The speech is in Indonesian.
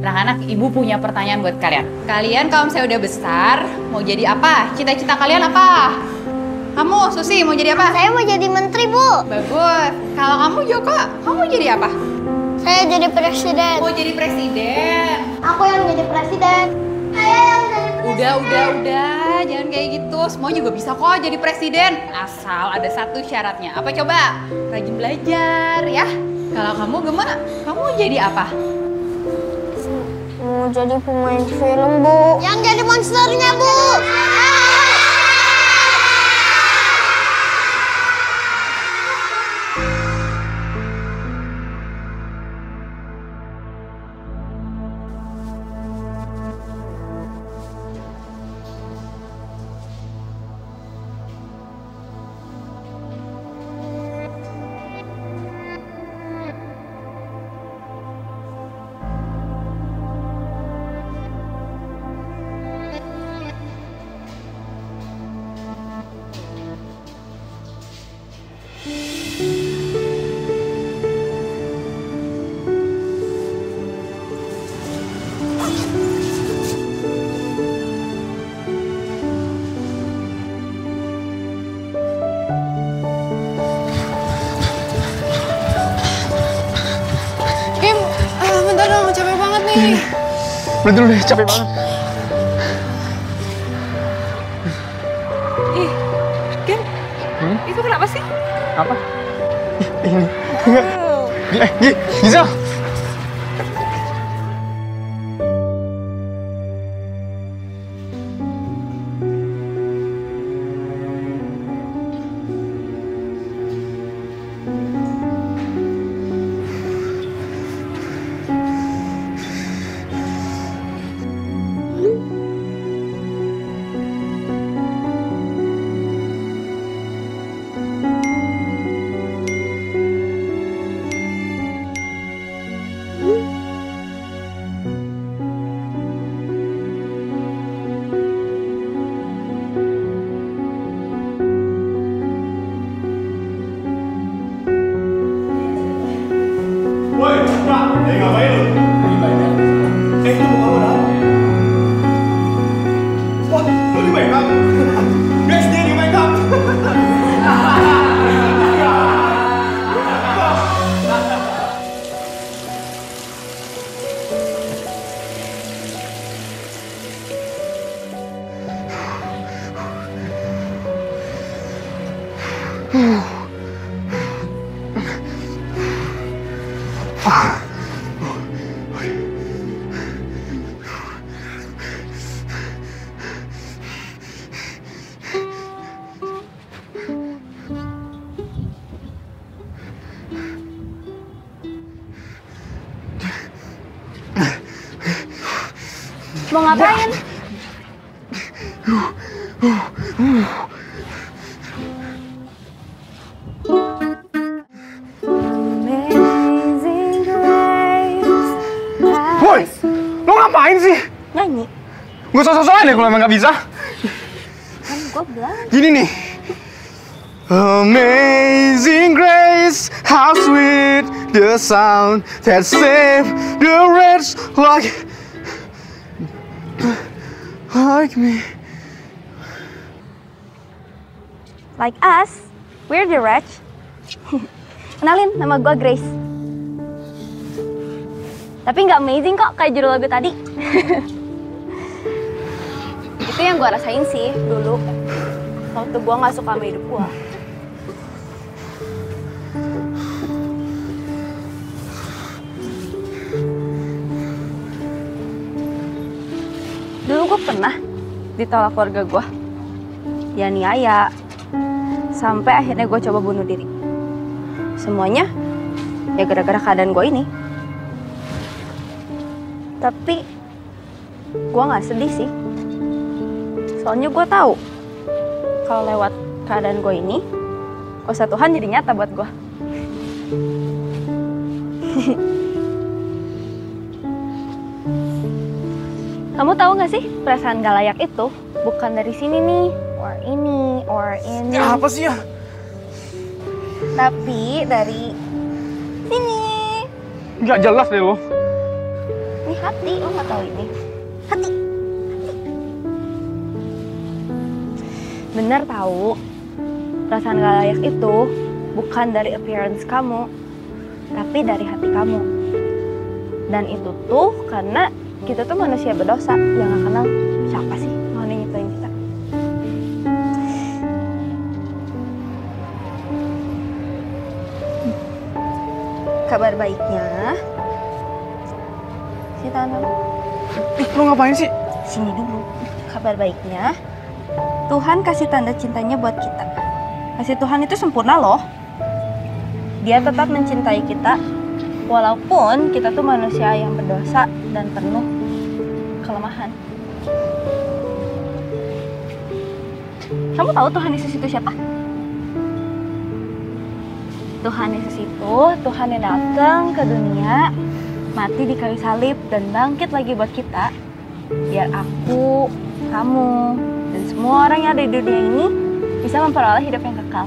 Anak-anak, ibu punya pertanyaan buat kalian. Kalian kalau misalnya udah besar, mau jadi apa? Cita-cita kalian apa? Kamu, Susi, mau jadi apa? Saya mau jadi menteri, Bu. Bagus. Kalau kamu, Joko, kamu mau jadi apa? Saya jadi presiden. Mau jadi presiden. Aku yang jadi presiden. Saya yang jadi presiden. Udah, udah, udah. Jangan kayak gitu. Semua juga bisa kok jadi presiden. Asal ada satu syaratnya. Apa coba? Rajin belajar ya. Kalau kamu gimana? Kamu jadi apa? Mau jadi pemain film, Bu. Yang jadi monsternya, Bu. Berhenti dulu deh, capek banget. Ih, Kim, itu kenapa sih? Apa? Ini. Enggak. Eh, Gi, Whew. Mau ngapain? Woi, lo ngapain sih? Nyanyi. Gue sosok-sosokan deh kalau emang gak bisa. Kan gue bilang. Gini nih. Amazing grace, how sweet the sound that saved the wretch like like me. Like us, we're the wretch. Kenalin, nama gue Grace. Tapi nggak amazing kok kayak judul lagu tadi. Itu yang gue rasain sih dulu. Waktu gue nggak suka sama hidup gue. Gue pernah ditolak keluarga gue. Ya niaya. Sampai akhirnya gue coba bunuh diri. Semuanya ya gara-gara keadaan gue ini. Tapi gue nggak sedih sih. Soalnya gue tahu kalau lewat keadaan gue ini, kuasa Tuhan jadi nyata buat gue. Kamu tahu nggak sih perasaan gak layak itu bukan dari sini nih, or ini, or ini. Ya apa sih ya? Tapi dari sini. Gak jelas deh lo. Lihat. hati lo nggak tahu ini hati bener tahu perasaan gak layak itu bukan dari appearance kamu tapi dari hati kamu dan itu tuh karena kita tuh manusia berdosa. Yang gak kenal siapa sih mau nyiptain kita? Kabar baiknya? Si Tanam Ih, lo ngapain sih? sini dulu. Kabar baiknya Tuhan kasih tanda cintanya buat kita. Kasih Tuhan itu sempurna loh. Dia tetap mencintai kita walaupun kita tuh manusia yang berdosa dan penuh kelemahan kamu tahu Tuhan Yesus itu siapa? Tuhan Yesus itu Tuhan yang datang ke dunia mati di kayu salib dan bangkit lagi buat kita biar aku, kamu, dan semua orang yang ada di dunia ini bisa memperoleh hidup yang kekal.